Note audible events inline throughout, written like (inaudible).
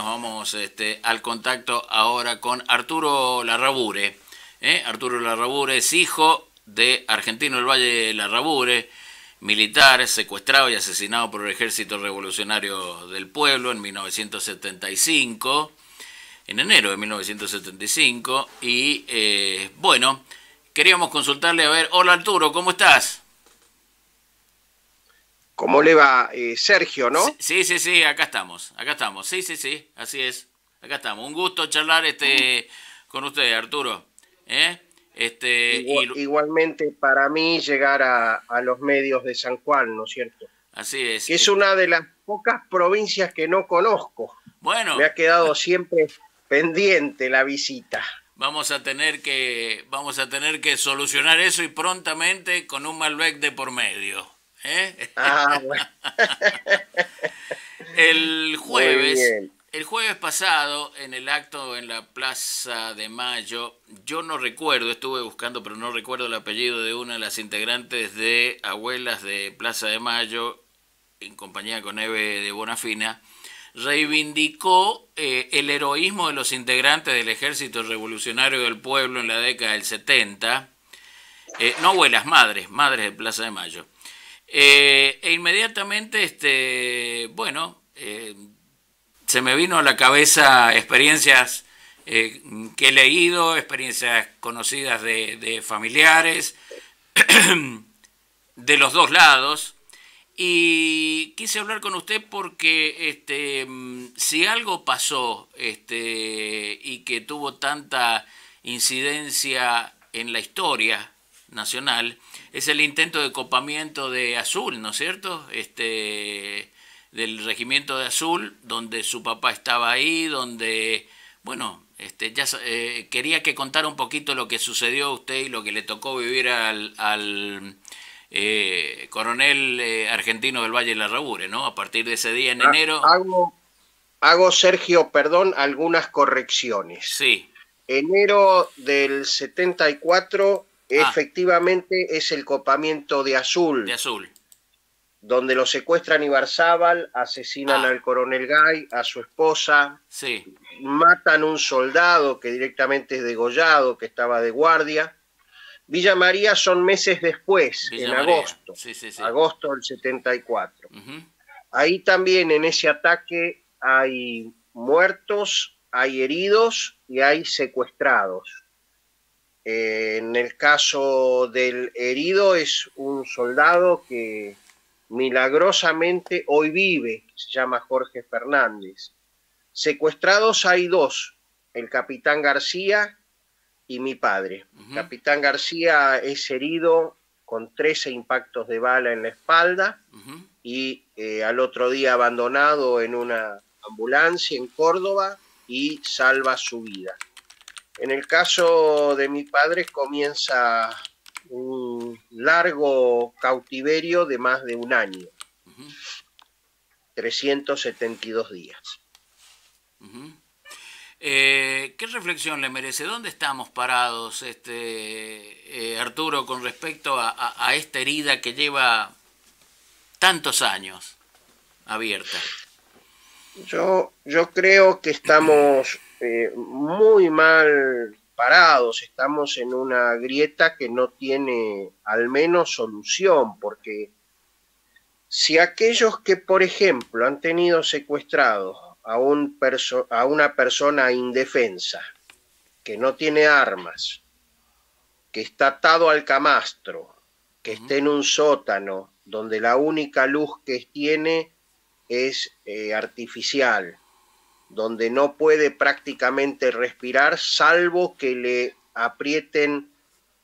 nos vamos este, al contacto ahora con Arturo Larrabure. ¿eh? Arturo Larrabure es hijo de Argentino del Valle Larrabure, militar secuestrado y asesinado por el Ejército Revolucionario del Pueblo en 1975, en enero de 1975. Y eh, bueno, queríamos consultarle a ver, hola Arturo, ¿cómo estás? ¿Cómo le va eh, Sergio, no? Sí, sí, sí, acá estamos, acá estamos, sí, sí, sí, así es, acá estamos. Un gusto charlar este con usted, Arturo. ¿eh? Este, Igualmente para mí llegar a, los medios de San Juan, ¿no es cierto? Así es. Que es una de las pocas provincias que no conozco. Bueno. Me ha quedado siempre pendiente la visita. Vamos a tener que, vamos a tener que solucionar eso y prontamente con un Malbec de por medio. ¿Eh? Ah, (laughs) el jueves, el jueves pasado, en el acto en la Plaza de Mayo, yo no recuerdo, estuve buscando, pero no recuerdo el apellido de una de las integrantes de Abuelas de Plaza de Mayo, en compañía con Eve de Bonafina, reivindicó eh, el heroísmo de los integrantes del Ejército Revolucionario del Pueblo en la década del 70, eh, no abuelas, madres, madres de Plaza de Mayo. Eh, e inmediatamente, este, bueno, eh, se me vino a la cabeza experiencias eh, que he leído, experiencias conocidas de, familiares, (clears throat) de los dos lados, y quise hablar con usted porque este, si algo pasó este, y que tuvo tanta incidencia en la historia nacional, es el intento de copamiento de Azul, ¿no es cierto? Este, del regimiento de Azul, donde su papá estaba ahí, donde, bueno, este, ya eh, quería que contara un poquito lo que sucedió a usted y lo que le tocó vivir al, al eh, coronel eh, argentino del Valle de la Rabure, ¿no? A partir de ese día en ah, enero. Hago, hago, Sergio, perdón, algunas correcciones. Sí. Enero del 74 Ah. Efectivamente es el copamiento de Azul. De Azul. Donde lo secuestran Ibarzábal, asesinan ah. al coronel Gay, a su esposa, sí. matan un soldado que directamente es degollado, que estaba de guardia. Villa María son meses después, en agosto, sí, sí, agosto del 74. Ahí también en ese ataque hay muertos, hay heridos y hay secuestrados. Eh, en el caso del herido es un soldado que milagrosamente hoy vive, se llama Jorge Fernández. Secuestrados hay dos, el capitán García y mi padre. Capitán García es herido con 13 impactos de bala en la espalda y eh, al otro día abandonado en una ambulancia en Córdoba y salva su vida. En el caso de mi padre comienza un largo cautiverio de más de un año, 372 días. Eh, ¿Qué reflexión le merece? ¿Dónde estamos parados, este, eh, Arturo, con respecto a, esta herida que lleva tantos años abierta? Yo, yo creo que estamos eh, muy mal parados, estamos en una grieta que no tiene al menos solución, porque si aquellos que, por ejemplo, han tenido secuestrado a, un a una persona indefensa, que no tiene armas, que está atado al camastro, que esté en un sótano donde la única luz que tiene es eh, artificial, donde no puede prácticamente respirar, salvo que le aprieten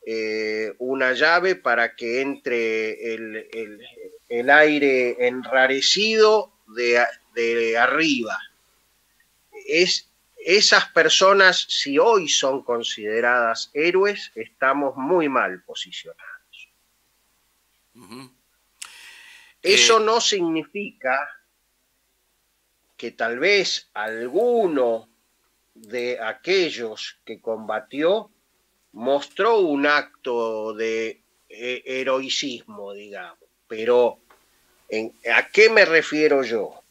eh, una llave para que entre el, aire enrarecido de, arriba. Es, esas personas, si hoy son consideradas héroes, estamos muy mal posicionados. Eso eh, no significa que tal vez alguno de aquellos que combatió mostró un acto de eh, heroicismo, digamos. Pero ¿a qué me refiero yo?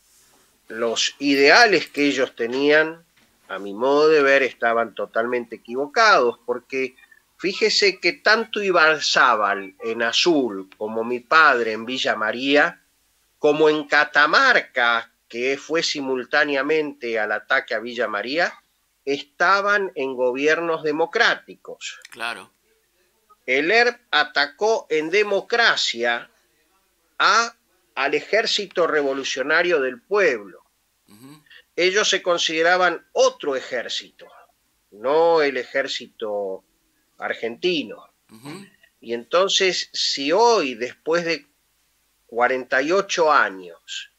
los ideales que ellos tenían, a mi modo de ver, estaban totalmente equivocados, porque fíjese que tanto Ibarzábal en Azul como mi padre en Villa María, como en Catamarca, que fue simultáneamente al ataque a Villa María, estaban en gobiernos democráticos. Claro. El ERP atacó en democracia a, al ejército revolucionario del pueblo. Ellos se consideraban otro ejército, no el ejército argentino. Y entonces, si hoy, después de 48 años,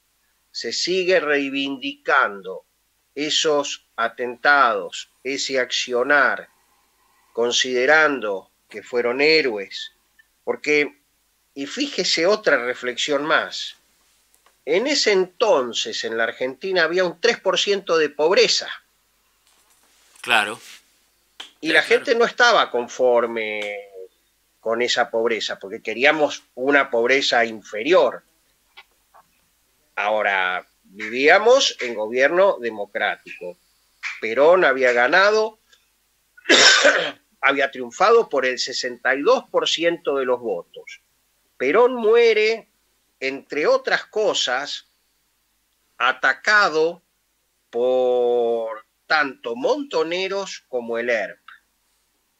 se sigue reivindicando esos atentados, ese accionar, considerando que fueron héroes, porque, y fíjese otra reflexión más, en ese entonces en la Argentina había un 3% de pobreza. Claro. Y la gente no estaba conforme con esa pobreza, porque queríamos una pobreza inferior. Ahora, vivíamos en gobierno democrático. Perón había ganado, (coughs) había triunfado por el 62% de los votos. Perón muere, entre otras cosas, atacado por tanto Montoneros como el ERP.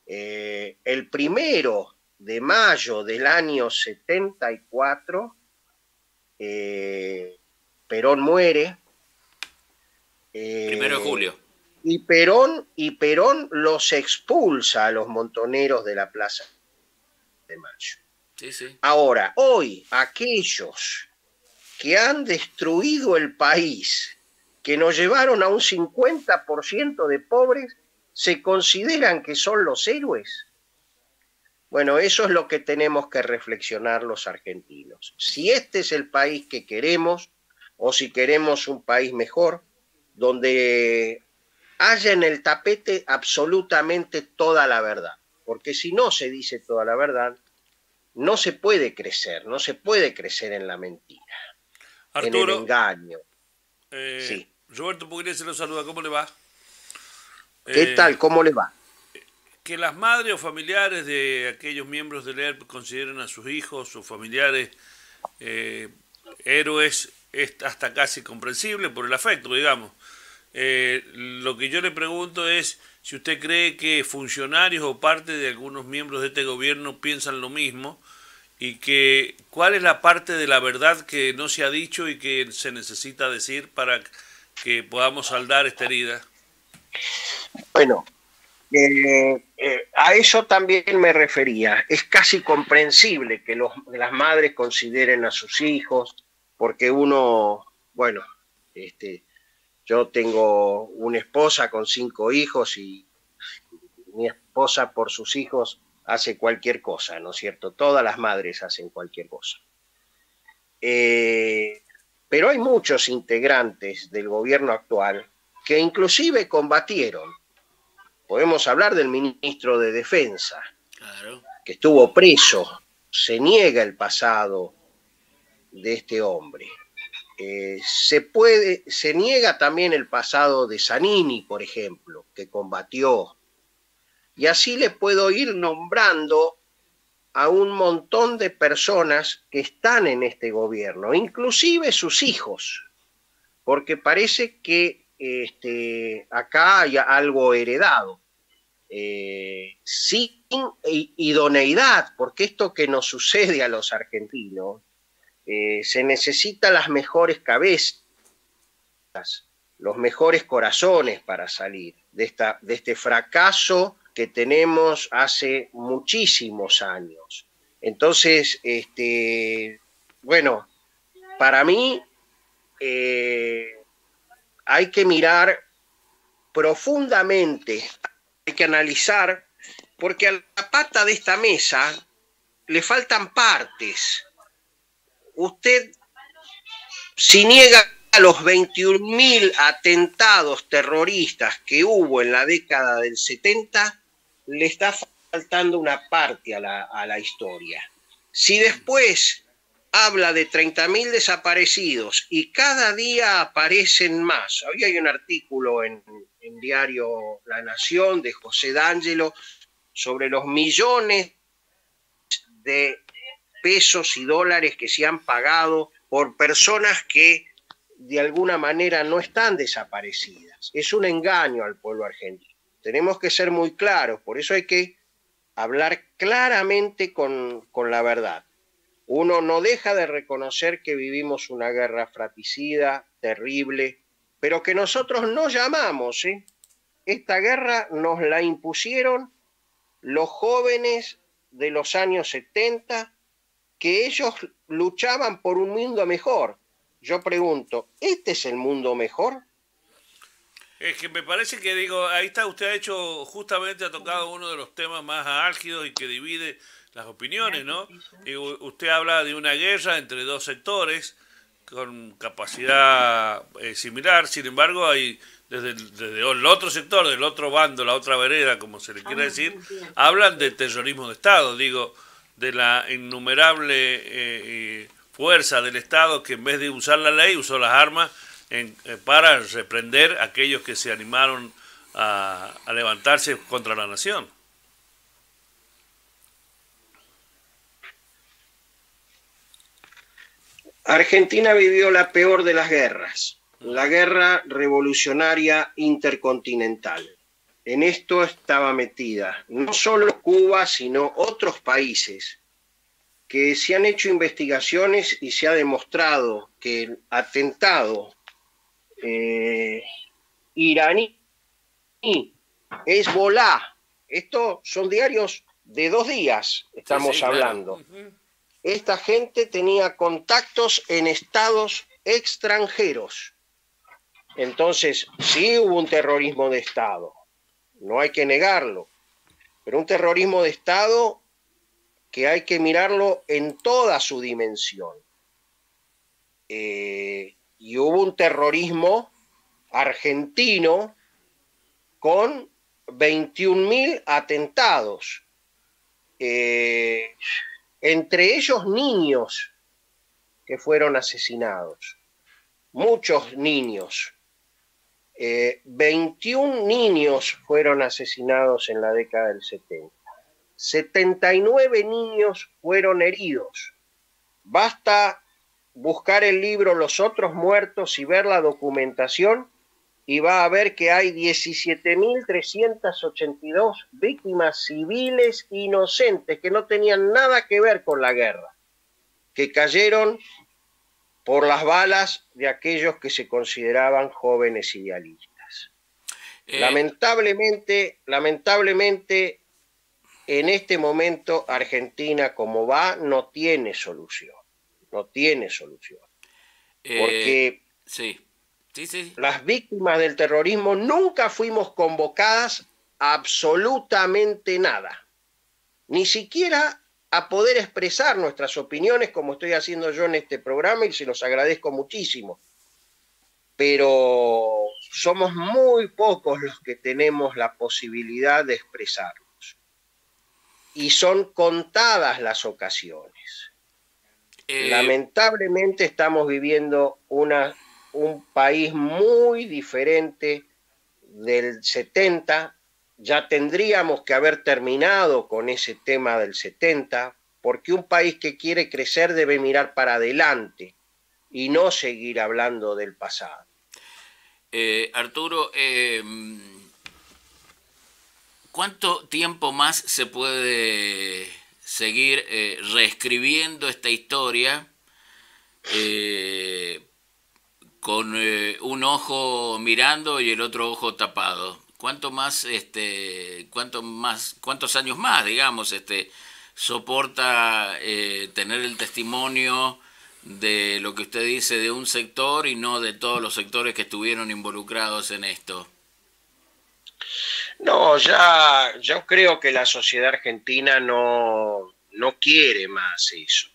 Eh, el primero de mayo del año 74, eh, Perón muere. Primero de julio. Y Perón, y Perón los expulsa a los montoneros de la Plaza de Mayo. Ahora, hoy, aquellos que han destruido el país, que nos llevaron a un 50% de pobres, ¿se consideran que son los héroes? Bueno, eso es lo que tenemos que reflexionar los argentinos. Si este es el país que queremos, o si queremos un país mejor, donde haya en el tapete absolutamente toda la verdad. Porque si no se dice toda la verdad, no se puede crecer, no se puede crecer en la mentira, en el engaño. Eh, sí. Roberto se lo saluda, ¿cómo le va? ¿Qué eh, tal? ¿Cómo le va? Que las madres o familiares de aquellos miembros del ERP consideren a sus hijos o familiares eh, héroes es hasta casi comprensible por el afecto, digamos. Eh, lo que yo le pregunto es si usted cree que funcionarios o parte de algunos miembros de este gobierno piensan lo mismo y que cuál es la parte de la verdad que no se ha dicho y que se necesita decir para que podamos saldar esta herida. Bueno, eh, eh, a eso también me refería. Es casi comprensible que los, las madres consideren a sus hijos, porque uno, bueno, este, yo tengo una esposa con cinco hijos y mi esposa por sus hijos hace cualquier cosa, ¿no es cierto? Todas las madres hacen cualquier cosa. Eh, pero hay muchos integrantes del gobierno actual que inclusive combatieron. Podemos hablar del ministro de Defensa, que estuvo preso, se niega el pasado de este hombre. Eh, se puede, se niega también el pasado de Zanini, por ejemplo, que combatió. Y así le puedo ir nombrando a un montón de personas que están en este gobierno, inclusive sus hijos, porque parece que este, acá hay algo heredado. Eh, sin idoneidad, porque esto que nos sucede a los argentinos eh, se necesitan las mejores cabezas, los mejores corazones para salir de, esta, de este fracaso que tenemos hace muchísimos años. Entonces, este, bueno, para mí eh, hay que mirar profundamente, hay que analizar, porque a la pata de esta mesa le faltan partes usted, si niega los 21.000 atentados terroristas que hubo en la década del 70, le está faltando una parte a la, historia. Si después habla de 30.000 desaparecidos y cada día aparecen más. Hoy hay un artículo en, en diario La Nación de José D'Angelo sobre los millones de pesos y dólares que se han pagado por personas que de alguna manera no están desaparecidas. Es un engaño al pueblo argentino. Tenemos que ser muy claros, por eso hay que hablar claramente con, con la verdad. Uno no deja de reconocer que vivimos una guerra fratricida, terrible, pero que nosotros no llamamos. ¿eh? Esta guerra nos la impusieron los jóvenes de los años 70, que ellos luchaban por un mundo mejor. Yo pregunto, ¿este es el mundo mejor? Es que me parece que digo, ahí está, usted ha hecho, justamente ha tocado uno de los temas más álgidos y que divide las opiniones, ¿no? Y usted habla de una guerra entre dos sectores con capacidad eh, similar, sin embargo hay desde el, otro sector, del otro bando, la otra vereda, como se le quiera ah, decir, hablan de terrorismo de Estado, digo, de la innumerable eh, eh, fuerza del Estado que en vez de usar la ley usó las armas eh, para reprender a aquellos que se animaron a levantarse contra la nación. Argentina vivió la peor de las guerras la guerra revolucionaria intercontinental. En esto estaba metida no solo Cuba, sino otros países que se han hecho investigaciones y se ha demostrado que el atentado eh, iraní es volá. Estos son diarios de dos días, estamos hablando. Esta gente tenía contactos en estados extranjeros entonces, sí hubo un terrorismo de Estado, no hay que negarlo, pero un terrorismo de Estado que hay que mirarlo en toda su dimensión. Eh, y hubo un terrorismo argentino con 21.000 atentados, eh, entre ellos niños que fueron asesinados, muchos niños. 21 eh, niños fueron asesinados en la década del 70. 79 niños fueron heridos. Basta buscar el libro Los otros muertos y ver la documentación y va a ver que hay 17.382 víctimas civiles inocentes que no tenían nada que ver con la guerra, que cayeron por las balas de aquellos que se consideraban jóvenes idealistas. Eh, lamentablemente, lamentablemente, en este momento Argentina como va no tiene solución, no tiene solución. Eh, Porque sí, sí, sí. las víctimas del terrorismo nunca fuimos convocadas a absolutamente nada, ni siquiera a poder expresar nuestras opiniones como estoy haciendo yo en este programa y se los agradezco muchísimo. Pero somos muy pocos los que tenemos la posibilidad de expresarnos. Y son contadas las ocasiones. Eh, Lamentablemente estamos viviendo una, un país muy diferente del 70 ya tendríamos que haber terminado con ese tema del 70, porque un país que quiere crecer debe mirar para adelante y no seguir hablando del pasado. Eh, Arturo, eh, ¿cuánto tiempo más se puede seguir eh, reescribiendo esta historia con un ojo mirando y el otro ojo tapado? Cuánto más, este, cuánto más, cuántos años más, digamos, este, soporta eh, tener el testimonio de lo que usted dice de un sector y no de todos los sectores que estuvieron involucrados en esto. No, ya yo creo que la sociedad argentina no, no quiere más eso.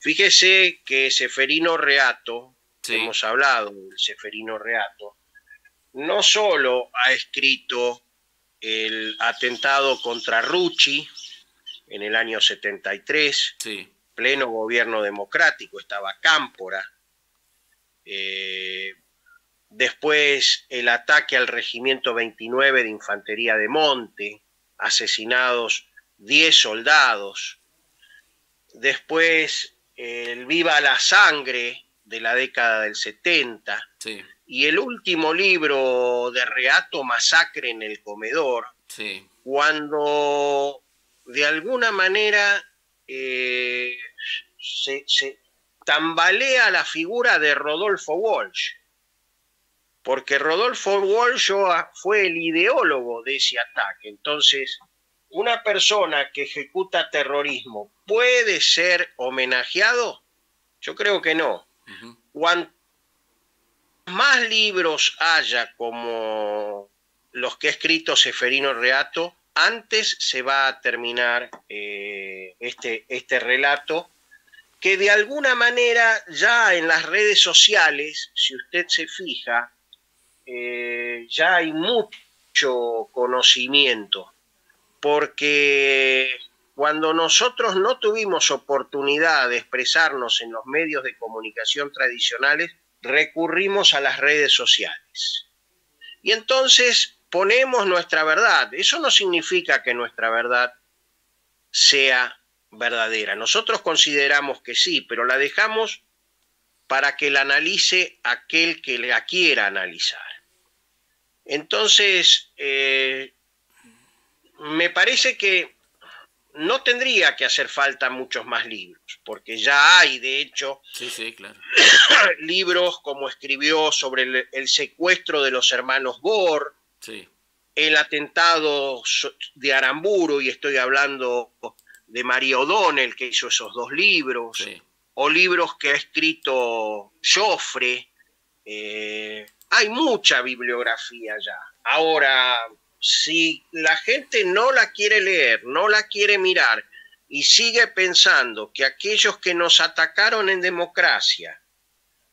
Fíjese que Seferino Reato, hemos hablado del Seferino Reato, no solo ha escrito el atentado contra Rucci en el año 73, pleno gobierno democrático, estaba Cámpora. Eh, después el ataque al regimiento 29 de Infantería de Monte, asesinados 10 soldados. Después el Viva la Sangre de la década del 70. Y el último libro de Reato, Masacre en el Comedor, cuando de alguna manera eh, se, tambalea la figura de Rodolfo Walsh, porque Rodolfo Walsh fue el ideólogo de ese ataque. Entonces, una persona que ejecuta terrorismo puede ser homenajeado? Yo creo que no. Cuanto más libros haya como los que ha escrito Seferino Reato, antes se va a terminar eh, este, este relato, que de alguna manera ya en las redes sociales, si usted se fija, eh, ya hay mucho conocimiento, porque cuando nosotros no tuvimos oportunidad de expresarnos en los medios de comunicación tradicionales, recurrimos a las redes sociales. Y entonces ponemos nuestra verdad. Eso no significa que nuestra verdad sea verdadera. Nosotros consideramos que sí, pero la dejamos para que la analice aquel que la quiera analizar. Entonces, eh, me parece que no tendría que hacer falta muchos más libros, porque ya hay, de hecho, (clears throat) libros como escribió sobre el, secuestro de los hermanos Bohr, el atentado de Aramburu, y estoy hablando de María O'Donnell, que hizo esos dos libros, o libros que ha escrito Joffre. Eh, hay mucha bibliografía ya. Ahora, si la gente no la quiere leer, no la quiere mirar y sigue pensando que aquellos que nos atacaron en democracia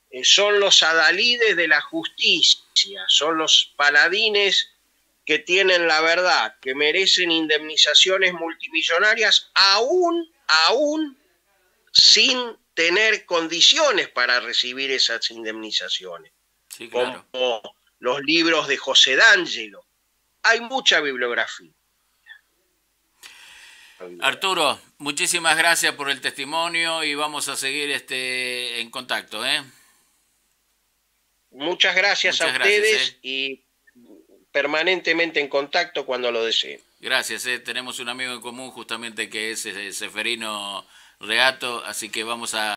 eh, son los adalides de la justicia, son los paladines que tienen la verdad, que merecen indemnizaciones multimillonarias, aún, aún sin tener condiciones para recibir esas indemnizaciones. Como los libros de José D'Angelo, hay mucha bibliografía. Arturo, muchísimas gracias por el testimonio y vamos a seguir este en contacto. ¿eh? Muchas gracias a ustedes ¿eh? y permanentemente en contacto cuando lo deseen. Gracias, ¿eh? tenemos un amigo en común justamente que es Seferino Reato, así que vamos a...